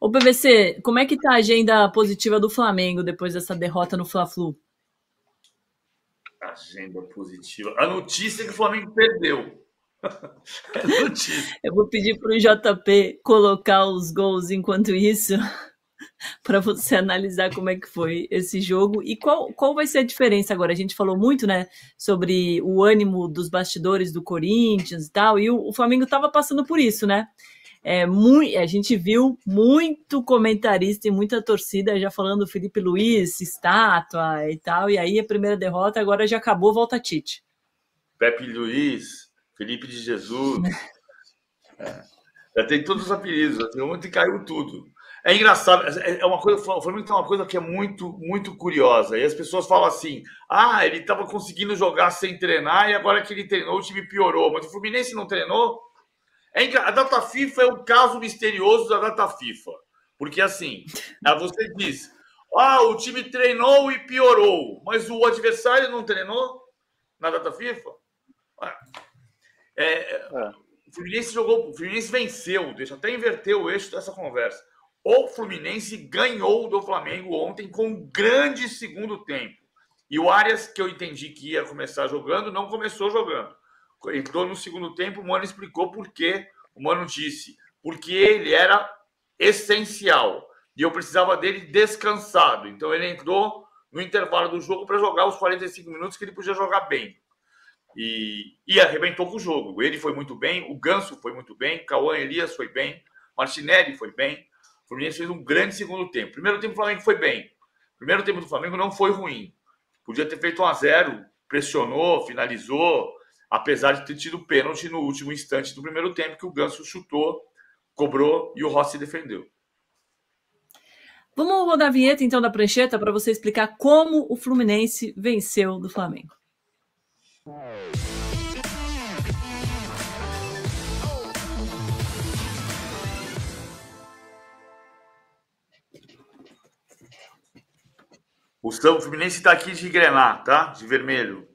Ô, PVC, como é que tá a agenda positiva do Flamengo depois dessa derrota no Fla-Flu? Agenda positiva. A notícia é que o Flamengo perdeu. É notícia. Eu vou pedir para o JP colocar os gols enquanto isso, para você analisar como é que foi esse jogo e qual, qual vai ser a diferença agora. A gente falou muito, né, sobre o ânimo dos bastidores do Corinthians e tal, e o, o Flamengo estava passando por isso, né? É, muito, a gente viu muito comentarista e muita torcida já falando Felipe Luiz, estátua e tal, e aí a primeira derrota agora já acabou, volta Tite. Pepe Luiz, Felipe de Jesus, é, já tem todos os apelidos, ontem caiu tudo. É engraçado, é, é uma coisa, o Flamengo tem uma coisa que é muito, muito curiosa. E as pessoas falam assim: ah, ele estava conseguindo jogar sem treinar e agora que ele treinou, o time piorou. Mas o Fluminense não treinou? É, a data FIFA é um caso misterioso da data FIFA. Porque assim, você diz, ah, o time treinou e piorou, mas o adversário não treinou na data FIFA? É, é, o Fluminense jogou, o Fluminense venceu, deixa até inverter o eixo dessa conversa. O Fluminense ganhou do Flamengo ontem com um grande segundo tempo. E o Arias, que eu entendi que ia começar jogando, não começou jogando entrou no segundo tempo, o Mano explicou por quê. O Mano disse, porque ele era essencial e eu precisava dele descansado. Então ele entrou no intervalo do jogo para jogar os 45 minutos que ele podia jogar bem. E, e arrebentou com o jogo. Ele foi muito bem, o Ganso foi muito bem, Cauã Elias foi bem, Martinelli foi bem. O Fluminense fez um grande segundo tempo. Primeiro tempo do Flamengo foi bem. Primeiro tempo do Flamengo não foi ruim. Podia ter feito um a zero, pressionou, finalizou, apesar de ter tido pênalti no último instante do primeiro tempo, que o Ganso chutou, cobrou e o Rossi defendeu. Vamos rodar a vinheta então da prancheta para você explicar como o Fluminense venceu do Flamengo. O Fluminense está aqui de grenar, tá? De vermelho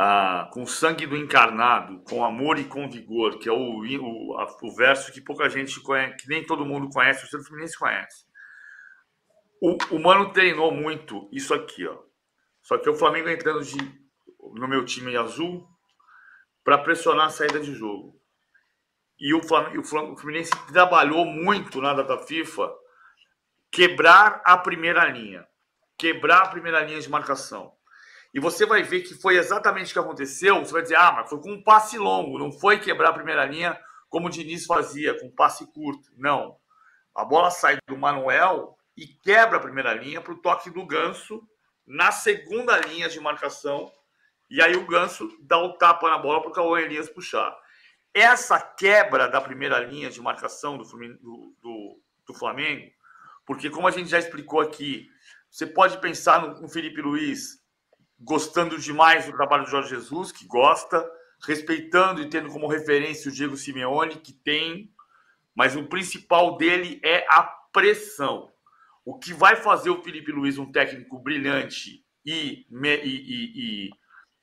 ah, com sangue do encarnado, com amor e com vigor, que é o, o, a, o verso que pouca gente conhece, que nem todo mundo conhece, o Santo Fluminense conhece. O, o Mano treinou muito isso aqui, ó. Só que o Flamengo entrando de, no meu time azul para pressionar a saída de jogo. E o, Flamengo, o Fluminense trabalhou muito na data FIFA quebrar a primeira linha. Quebrar a primeira linha de marcação. E você vai ver que foi exatamente o que aconteceu. Você vai dizer, ah, mas foi com um passe longo, não foi quebrar a primeira linha como o Diniz fazia, com um passe curto. Não. A bola sai do Manuel e quebra a primeira linha para o toque do Ganso na segunda linha de marcação. E aí o Ganso dá o tapa na bola para o Cauã Elias puxar. Essa quebra da primeira linha de marcação do, do, do, do Flamengo, porque como a gente já explicou aqui, você pode pensar no, no Felipe Luiz gostando demais do trabalho do Jorge Jesus, que gosta, respeitando e tendo como referência o Diego Simeone, que tem, mas o principal dele é a pressão. O que vai fazer o Felipe Luiz um técnico brilhante e, e, e,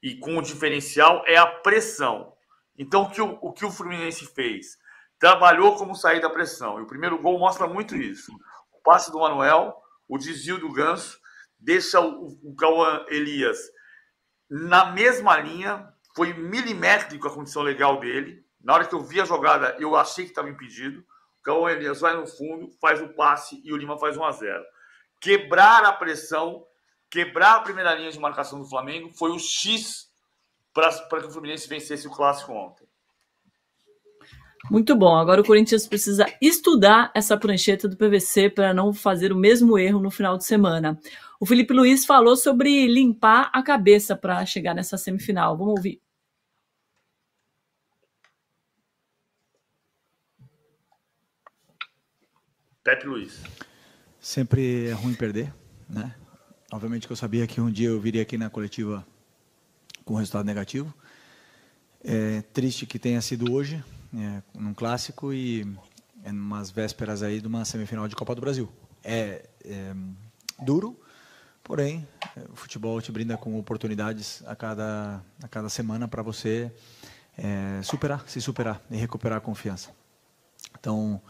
e, com o diferencial é a pressão. Então, o que o, o que o Fluminense fez? Trabalhou como sair da pressão. E o primeiro gol mostra muito isso. O passe do Manuel, o desvio do Ganso deixa o, o Cauã Elias na mesma linha, foi milimétrico a condição legal dele. Na hora que eu vi a jogada, eu achei que estava impedido. O Cauã Elias vai no fundo, faz o passe e o Lima faz 1 a 0 Quebrar a pressão, quebrar a primeira linha de marcação do Flamengo foi o X para que o Fluminense vencesse o clássico ontem. Muito bom. Agora o Corinthians precisa estudar essa prancheta do PVC para não fazer o mesmo erro no final de semana. O Felipe Luiz falou sobre limpar a cabeça para chegar nessa semifinal. Vamos ouvir. Pepe Luiz. Sempre é ruim perder, né? Obviamente que eu sabia que um dia eu viria aqui na coletiva com resultado negativo. É triste que tenha sido hoje, é, num clássico e é umas vésperas aí de uma semifinal de Copa do Brasil. É, é duro, porém o futebol te brinda com oportunidades a cada a cada semana para você é, superar, se superar e recuperar a confiança. Então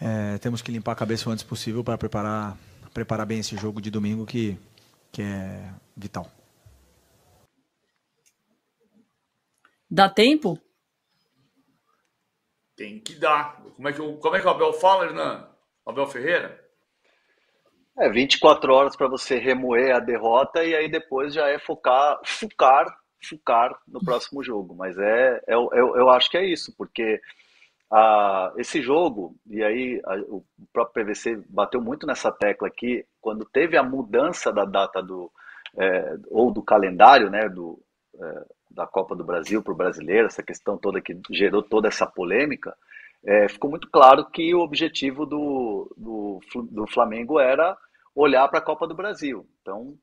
é, temos que limpar a cabeça o antes possível para preparar, preparar bem esse jogo de domingo que, que é vital. Dá tempo? Tem que dar. Como é que, o, como é que o Abel fala, Hernan? Abel Ferreira? É 24 horas para você remoer a derrota e aí depois já é focar, focar, focar no próximo jogo. Mas é, é eu, eu acho que é isso, porque ah, esse jogo, e aí a, o próprio PVC bateu muito nessa tecla aqui, quando teve a mudança da data do, é, ou do calendário, né, do, é, da Copa do Brasil para o brasileiro, essa questão toda que gerou toda essa polêmica, é, ficou muito claro que o objetivo do, do, do Flamengo era olhar para a Copa do Brasil. Então,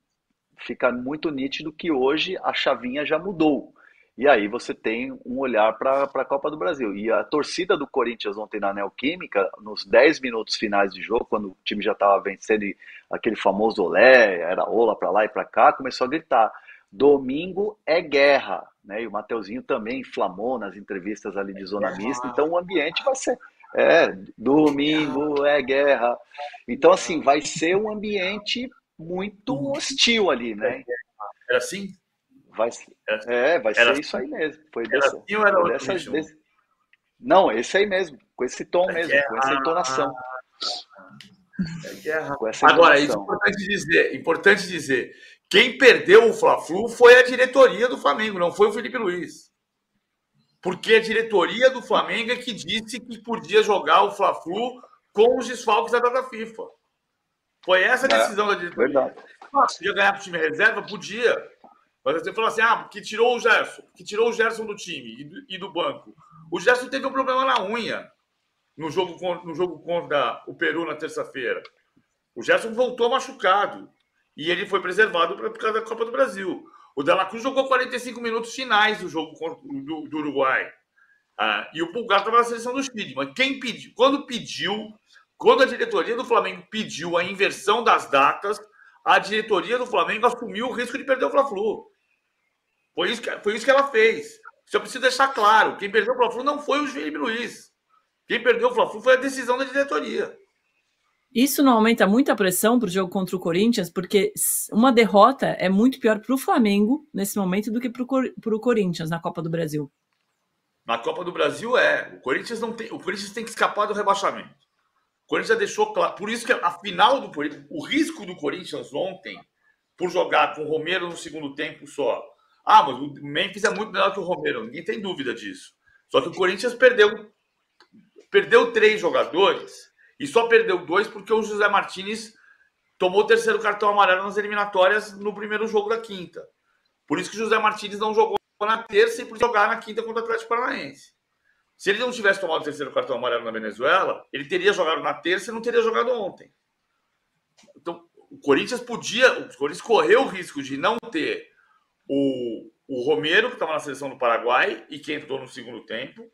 fica muito nítido que hoje a chavinha já mudou. E aí você tem um olhar para a Copa do Brasil. E a torcida do Corinthians ontem na Neoquímica, nos 10 minutos finais de jogo, quando o time já estava vencendo aquele famoso olé, era ola para lá e para cá, começou a gritar: domingo é guerra. Né? E o Mateuzinho também inflamou nas entrevistas ali de zona mista. Então o ambiente vai ser é, domingo é guerra. Então, assim, vai ser um ambiente muito hostil ali, né? Era assim? Vai, é, vai ser assim? isso aí mesmo. Foi era dessa, assim ou era dessa, desse... Não, esse aí mesmo, com esse tom é mesmo, guerra. com essa entonação. É guerra. Agora, isso é importante dizer, importante dizer, quem perdeu o Fla-Flu foi a diretoria do Flamengo, não foi o Felipe Luiz porque a diretoria do Flamengo é que disse que podia jogar o Fla-Flu com os desfalques da data FIFA. Foi essa a é, decisão é, da diretoria. Verdade. Ah, podia ganhar para o time reserva? Podia. Mas você falou assim: ah, que tirou o Gerson, que tirou o Gerson do time e do, e do banco. O Gerson teve um problema na unha no jogo, no jogo contra o Peru na terça-feira. O Gerson voltou machucado e ele foi preservado por causa da Copa do Brasil. O Dela Cruz jogou 45 minutos finais do jogo do, do Uruguai. Ah, e o Pulgar estava na seleção do Chile. Mas quem pediu? Quando pediu, quando a diretoria do Flamengo pediu a inversão das datas, a diretoria do Flamengo assumiu o risco de perder o Fla-Flu. Foi isso, que, foi isso que ela fez. Eu preciso deixar claro. Quem perdeu o Fla-Flu não foi o Felipe Luiz. Quem perdeu o Fla-Flu foi a decisão da diretoria. Isso não aumenta muito a pressão para o jogo contra o Corinthians, porque uma derrota é muito pior para o Flamengo nesse momento do que para o Corinthians na Copa do Brasil. Na Copa do Brasil é. O Corinthians não tem. O Corinthians tem que escapar do rebaixamento. O Corinthians deixou claro. Por isso que a final do Corinthians. O risco do Corinthians ontem, por jogar com o Romero no segundo tempo só. Ah, mas o Memphis é muito melhor que o Romero. Ninguém tem dúvida disso. Só que o Corinthians perdeu. Perdeu três jogadores e só perdeu dois porque o José Martinez tomou o terceiro cartão amarelo nas eliminatórias no primeiro jogo da quinta. Por isso que o José Martinez não jogou na terça e por jogar na quinta contra o Atlético Paranaense. Se ele não tivesse tomado o terceiro cartão amarelo na Venezuela, ele teria jogado na terça e não teria jogado ontem. Então, o Corinthians podia, o Corinthians correu o risco de não ter o, o Romero, que estava na seleção do Paraguai e que entrou no segundo tempo,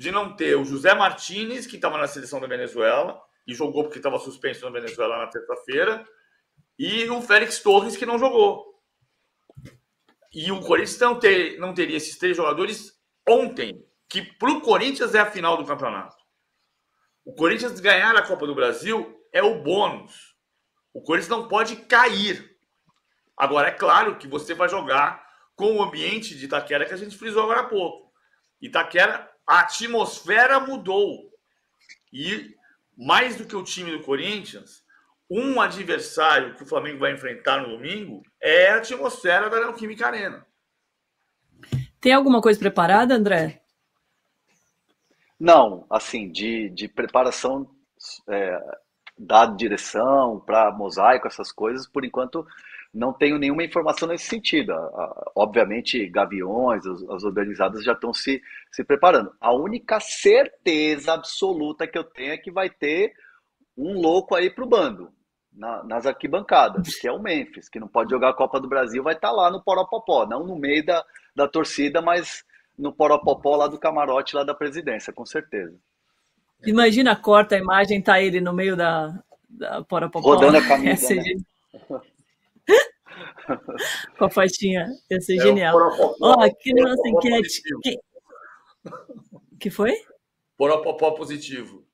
de não ter o José Martinez, que estava na seleção da Venezuela e jogou porque estava suspenso na Venezuela na terça-feira, e o Félix Torres, que não jogou. E o Corinthians não, ter, não teria esses três jogadores ontem, que para o Corinthians é a final do campeonato. O Corinthians ganhar a Copa do Brasil é o bônus. O Corinthians não pode cair. Agora, é claro que você vai jogar com o ambiente de Itaquera que a gente frisou agora há pouco. Itaquera a atmosfera mudou. E mais do que o time do Corinthians, um adversário que o Flamengo vai enfrentar no domingo é a atmosfera da Neoquímica Arena. Tem alguma coisa preparada, André? Não, assim, de, de preparação é, da direção para mosaico, essas coisas, por enquanto não tenho nenhuma informação nesse sentido. Obviamente, Gaviões, as organizadas já estão se, se preparando. A única certeza absoluta que eu tenho é que vai ter um louco aí para o bando, na, nas arquibancadas, que é o Memphis, que não pode jogar a Copa do Brasil, vai estar tá lá no Poropopó, não no meio da, da torcida, mas no Poropopó lá do camarote, lá da presidência, com certeza. Imagina, corta a imagem, tá ele no meio da, da Poropopó. Rodando a camisa. né? Com a faixinha. Ia ser é genial. Ó, oh, aqui na nossa enquete. Que... que foi? Poropopó positivo.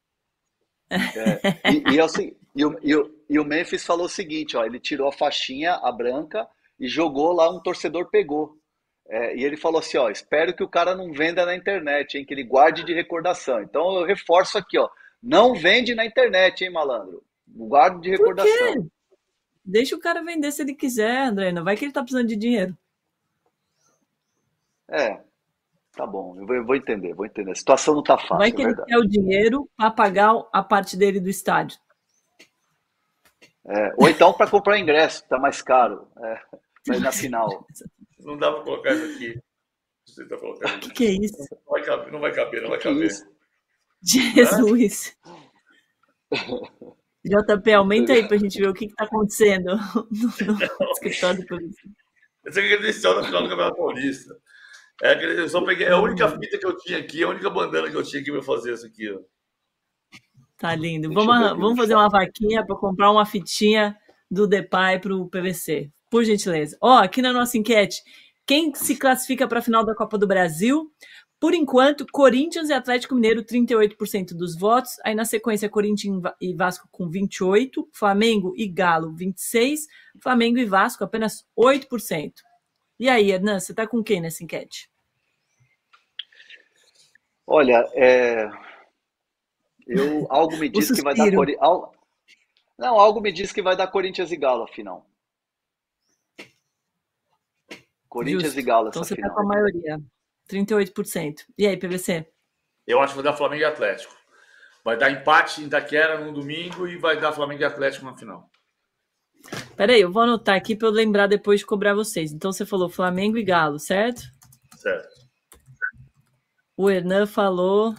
É, e, e, assim, e, o, e, o, e o Memphis falou o seguinte, ó, ele tirou a faixinha, a branca, e jogou lá, um torcedor pegou. É, e ele falou assim, ó, espero que o cara não venda na internet, hein, que ele guarde de recordação. Então eu reforço aqui, ó, não vende na internet, hein, malandro. Guarde de recordação. Deixa o cara vender se ele quiser, André. Não vai que ele tá precisando de dinheiro. É, tá bom. Eu vou, entender, vou entender. A situação não tá fácil. Vai que é ele quer o dinheiro para pagar a parte dele do estádio. É, ou então para comprar ingresso, tá mais caro. É, mas na final. Não dá para colocar isso aqui. Você tá colocando. O que, que, é isso? Não vai caber, não vai caber, não vai caber. Jesus! JP, aumenta aí pra gente ver o que, que tá acontecendo no, no escritório do polícia. Essa é a credencial da final do Campeonato Paulista. É, eu só peguei, é a única fita que eu tinha aqui, a única bandana que eu tinha aqui para fazer isso aqui. Ó. Tá lindo. Vamos, vamos fazer uma vaquinha para comprar uma fitinha do Depay para o PVC. Por gentileza. Ó, aqui na nossa enquete, quem se classifica para a final da Copa do Brasil? Por enquanto, Corinthians e Atlético Mineiro, 38% dos votos. Aí na sequência, Corinthians e Vasco com 28%, Flamengo e Galo, 26%, Flamengo e Vasco, apenas 8%. E aí, Hernan, você está com quem nessa enquete? Olha, é... eu algo me diz que vai dar Não, algo me diz que vai dar Corinthians e Galo afinal. Corinthians Justo. e Galo então essa então você está com a maioria, 38%. E aí, PVC? Eu acho que vai dar Flamengo e Atlético. Vai dar empate em Itaquera no domingo e vai dar Flamengo e Atlético na final. Peraí, eu vou anotar aqui para eu lembrar depois de cobrar vocês. Então você falou Flamengo e Galo, certo? Certo. O Hernan falou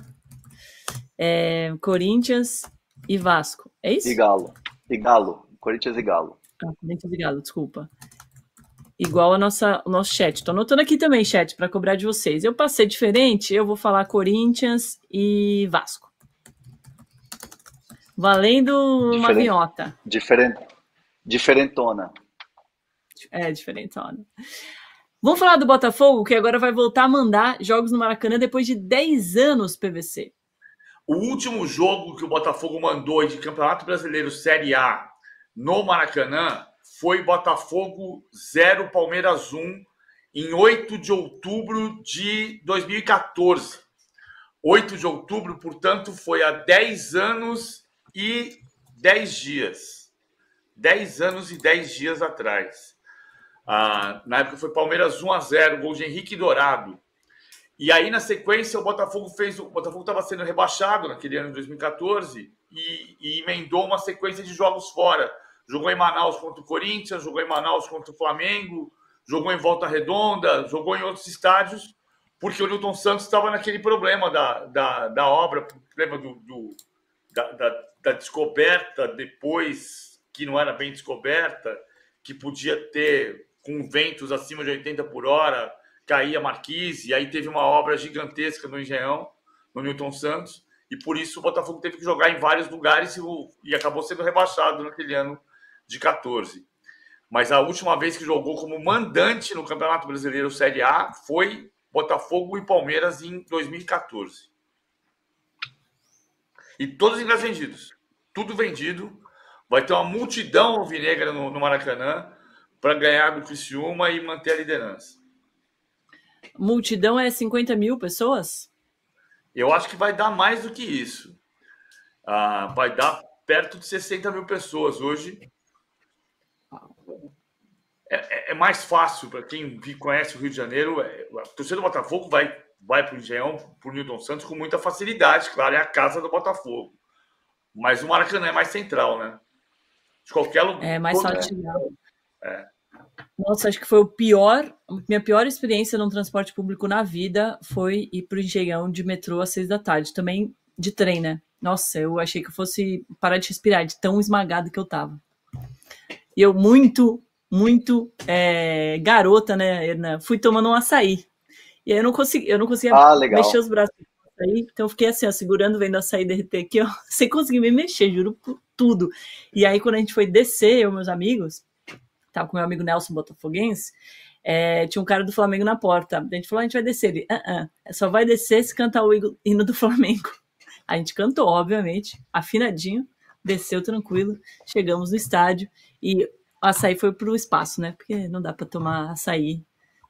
é, Corinthians e Vasco. É isso? E Galo. E Galo. Corinthians e Galo. Ah, Corinthians e Galo, desculpa. Igual a nossa, o nosso chat. Estou anotando aqui também, chat, para cobrar de vocês. Eu passei diferente, eu vou falar Corinthians e Vasco. Valendo uma Diferente, vinhota. Diferente, Diferentona. É, diferentona. Vamos falar do Botafogo, que agora vai voltar a mandar jogos no Maracanã depois de 10 anos PVC. O último jogo que o Botafogo mandou de Campeonato Brasileiro Série A no Maracanã foi Botafogo 0, Palmeiras 1, em 8 de outubro de 2014. 8 de outubro, portanto, foi há 10 anos e 10 dias. 10 anos e 10 dias atrás. Ah, na época foi Palmeiras 1 a 0 gol de Henrique Dourado. E aí, na sequência, o Botafogo fez. O Botafogo estava sendo rebaixado naquele ano de 2014 e, e emendou uma sequência de jogos fora. Jogou em Manaus contra o Corinthians, jogou em Manaus contra o Flamengo, jogou em Volta Redonda, jogou em outros estádios, porque o Newton Santos estava naquele problema da, da, da obra, problema do, do da, da, da descoberta depois que não era bem descoberta, que podia ter com ventos acima de 80 por hora, caía Marquise, e aí teve uma obra gigantesca no Engenhão, no Newton Santos, e por isso o Botafogo teve que jogar em vários lugares e, e acabou sendo rebaixado naquele ano de 14. Mas a última vez que jogou como mandante no Campeonato Brasileiro Série A foi Botafogo e Palmeiras em 2014. E todos ingressos vendidos. Tudo vendido. Vai ter uma multidão alvinegra no, no Maracanã para ganhar do Criciúma e manter a liderança. Multidão é 50 mil pessoas? Eu acho que vai dar mais do que isso. Ah, vai dar perto de 60 mil pessoas hoje. É, é, é mais fácil para quem conhece o Rio de Janeiro. É, a torcida do Botafogo vai, vai para o Engenhão, para o Newton Santos com muita facilidade. Claro, é a casa do Botafogo. Mas o Maracanã é mais central, né? de qualquer lugar. É mais fácil. É. Nossa, acho que foi o pior. Minha pior experiência no transporte público na vida foi ir para o engenhão de metrô às seis da tarde. Também de trem, né? Nossa, eu achei que eu fosse parar de respirar, de tão esmagado que eu tava. E eu, muito, muito é, garota, né, Erna? Fui tomando um açaí. E aí eu não consegui, eu não conseguia ah, mexer os braços açaí, então eu fiquei assim, ó, segurando, vendo açaí derreter aqui, ó, sem conseguir me mexer, juro por tudo. E aí, quando a gente foi descer, eu e meus amigos, tava com meu amigo Nelson Botafoguense, é, tinha um cara do Flamengo na porta. A gente falou, a gente vai descer. Ele, uh -uh, só vai descer se cantar o hino do Flamengo. A gente cantou, obviamente, afinadinho, desceu tranquilo, chegamos no estádio e açaí foi para o espaço, né? Porque não dá para tomar açaí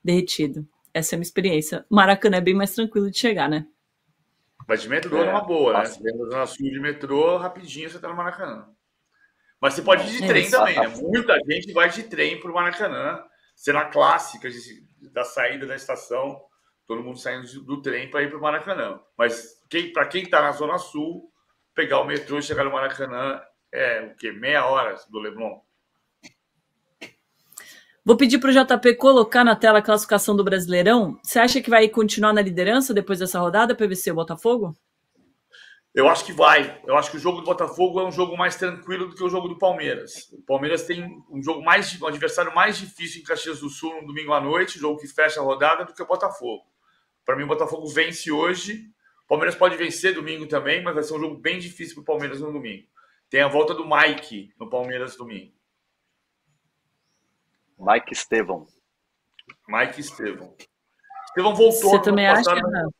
derretido. Essa é a minha experiência. Maracanã é bem mais tranquilo de chegar, né? Mas de metrô é, uma boa, né? Você vem da Zona Sul de metrô, rapidinho você tá no Maracanã. Mas você pode ir de é, trem também, né? Muita gente vai de trem para o Maracanã. Cena clássica de, da saída da estação, todo mundo saindo do trem para ir para o Maracanã. Mas quem, para quem está na Zona Sul, pegar o metrô e chegar no Maracanã é o quê? Meia hora do Leblon. Vou pedir para o JP colocar na tela a classificação do Brasileirão. Você acha que vai continuar na liderança depois dessa rodada, PVC, o Botafogo? Eu acho que vai. Eu acho que o jogo do Botafogo é um jogo mais tranquilo do que o jogo do Palmeiras. O Palmeiras tem um jogo mais um adversário mais difícil em Caxias do Sul no domingo à noite, jogo que fecha a rodada, do que o Botafogo. Para mim, o Botafogo vence hoje. O Palmeiras pode vencer domingo também, mas vai ser um jogo bem difícil para o Palmeiras no domingo. Tem a volta do Mike no Palmeiras domingo. Mike Estevão. Mike Estevão. Estevão voltou. Você também acha? que Não.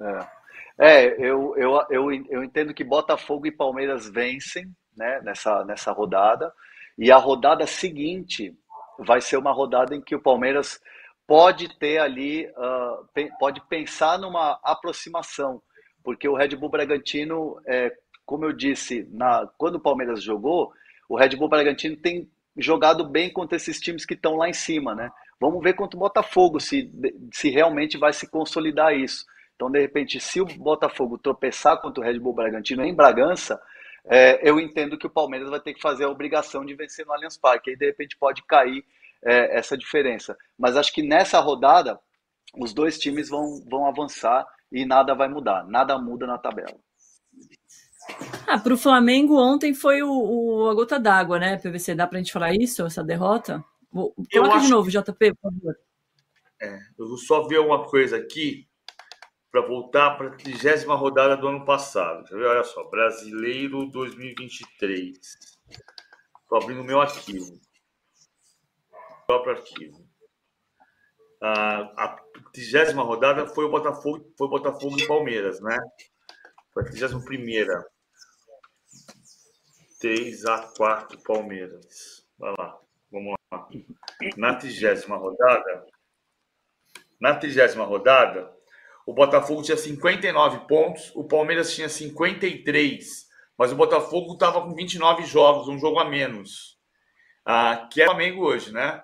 É. É, eu, eu, eu, eu entendo que Botafogo e Palmeiras vencem né, nessa, nessa rodada. E a rodada seguinte vai ser uma rodada em que o Palmeiras pode ter ali, uh, pode pensar numa aproximação, porque o Red Bull Bragantino, é, como eu disse, na, quando o Palmeiras jogou, o Red Bull Bragantino tem jogado bem contra esses times que estão lá em cima, né? Vamos ver contra o Botafogo se, se realmente vai se consolidar isso. Então, de repente, se o Botafogo tropeçar contra o Red Bull Bragantino em Bragança, é, eu entendo que o Palmeiras vai ter que fazer a obrigação de vencer no Allianz Parque. Aí, de repente, pode cair é, essa diferença. Mas acho que nessa rodada, os dois times vão, vão avançar e nada vai mudar. Nada muda na tabela. Ah, para o Flamengo ontem foi o, o a gota d'água, né? PVC, dá para a gente falar isso, essa derrota? Vou, coloca de novo, JP, por favor. É, eu vou só ver uma coisa aqui para voltar para a trigésima rodada do ano passado. Olha só, Brasileiro 2023. Estou abrindo o meu arquivo. O próprio arquivo. a trigésima rodada foi o Botafogo, foi o Botafogo e Palmeiras, né? Foi a trigésima primeira. 3 a 4 Palmeiras. Vai lá, vamos lá. Na trigésima rodada, na trigésima rodada, o Botafogo tinha 59 pontos, o Palmeiras tinha 53, mas o Botafogo estava com 29 jogos, um jogo a menos. Ah, que é o Flamengo hoje, né?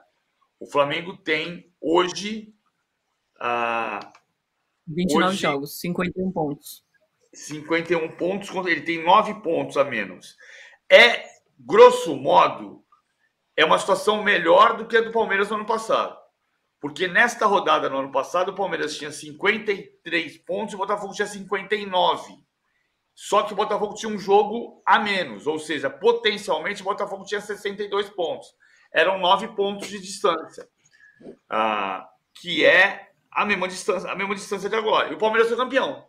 O Flamengo tem hoje. Ah, 29 hoje, jogos, 51 pontos. 51 pontos, ele tem 9 pontos a menos. É, grosso modo, é uma situação melhor do que a do Palmeiras no ano passado. Porque nesta rodada no ano passado, o Palmeiras tinha 53 pontos e o Botafogo tinha 59. Só que o Botafogo tinha um jogo a menos, ou seja, potencialmente o Botafogo tinha 62 pontos. Eram nove pontos de distância, ah, que é a mesma distância, a mesma distância de agora. E o Palmeiras foi campeão.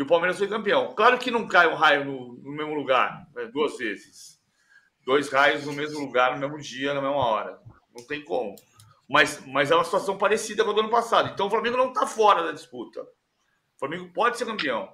E o Palmeiras foi campeão. Claro que não cai um raio no, no mesmo lugar, né, duas vezes. Dois raios no mesmo lugar, no mesmo dia, na mesma hora. Não tem como mas, mas é uma situação parecida com a do ano passado. Então o Flamengo não está fora da disputa. O Flamengo pode ser campeão.